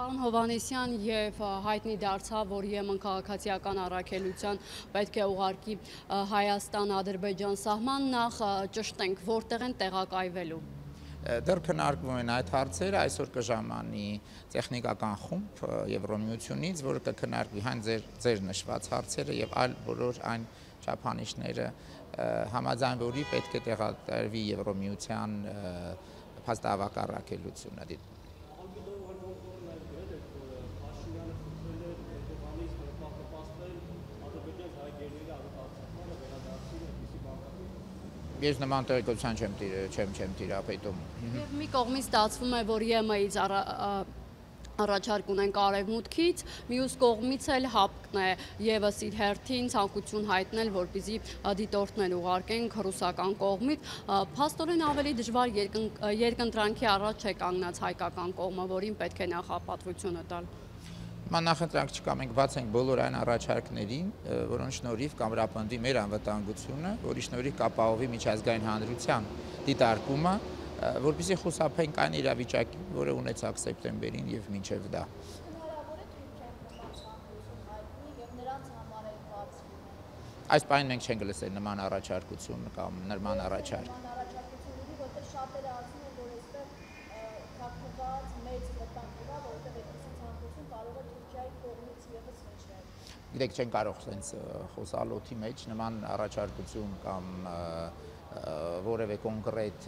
Պարոն Հովանեսյան եւ հայտնի դարձավ, որ Եմեն քաղաքացիական առաքելության պետք է ուղարկի Հայաստան-Ադրբեջան սահման նախ ճշտենք, որտեղ են տեղակայվելու։ Դեռ քննարկվում են այդ հարցերը, այսօր կժամանի տեխնիկական խումբ Եվրոմիությունից, որը կքննարկվի հայն ձեր ձեր նշված հարցերը եւ այլ բոլոր այն չափանիշները համաձայն որի պետք է տեղադրվի Եվրոմիության փաստավակ առաքելությունը։ Ես նման տեղեկատվության չեմ չեմ չեմ տիրապետում։ Եվ մի կողմից ստացվում է, որ ԵՄ-ից առաջարկ ունենք արևմուտքից, մյուս կողմից էլ հապկն է եւս իր հերթին ցանկություն հայտնել, որպեսզի դիտորդներ ուղարկենք ռուսական կողմից։ Փաստորեն ավելի դժվար երկընտրանքի առաջ է կանգնած հայկական կողմը, որին պետք է նախապատվությունը տալ։ Ման նախընտրանք չկա, մենք բաց ենք բոլոր այն առաջարկներին, որոնց շնորհիվ կամրապնդի մեր անվտանգությունը, որի շնորհիվ կապահովի միջազգային հանրության դիտարկումը, որպեսզի խուսափենք այն իրավիճակին, որը ունեցավ սեպտեմբերին եւ մինչեւ դա։ Այս բանը մենք չենք լսել նման առաջարկություն կամ նման առաջարկ։ գիտեք չեն կարող sense խոսալ օթի մեջ նման առաջարկություն կամ որևէ կոնկրետ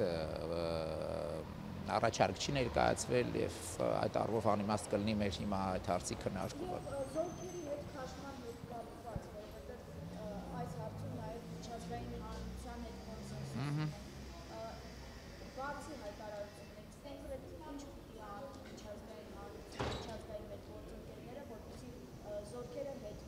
առաջարկ չի ներկայացվել եւ այդ առումով անիմաստ կլինի մեր հիմա այդ հարցի քննարկումը։ Զորքերի հետ քաշման հետ կապված, որովհետեւ այս հարցում նաեւ միջազգային հանրության հետ կոնսենսուս բացի հայտարարություններից կոնկրետ ինչ պիտի անի միջազգային հանրության, միջազգային մեր գործընկերները, որպեսզի զորքերը հետ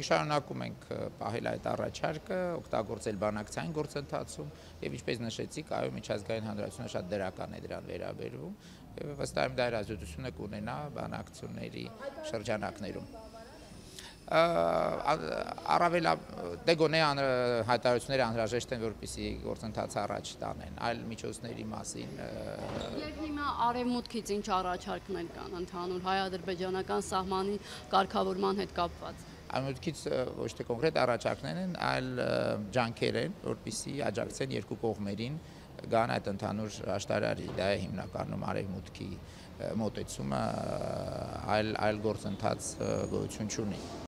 Մենք շարունակում ենք պահել այդ առաջարկը, օգտագործել բանակցային գործընթացում եւ ինչպես նշեցիք, այո, միջազգային հանրությունը շատ դրական է դրան վերաբերվում եւ վստահ եմ դա հրաժարությունը կունենա բանակցությունների շրջանակներում առավել դե գոնե հայտարարությունները անհրաժեշտ են որպեսի գործընթացը առաջ տանեն այլ միջոցների մասին Եվ հիմա արևմուտքից ինչ առաջարկներ կան ընդհանուր հայ-ադրբեջանական սահմանի կարգավորման հետ կապված Ամենքից ոչ թե կոնկրետ առաջարկներ են, այլ ջանքեր են, որպիսի աջակցեն երկու կողմերին գան այդ ընդհանուր աշտարարի, դա է հիմնականում արևմուտքի մոտեցումը այլ այլ գործընթաց գոյություն չունի։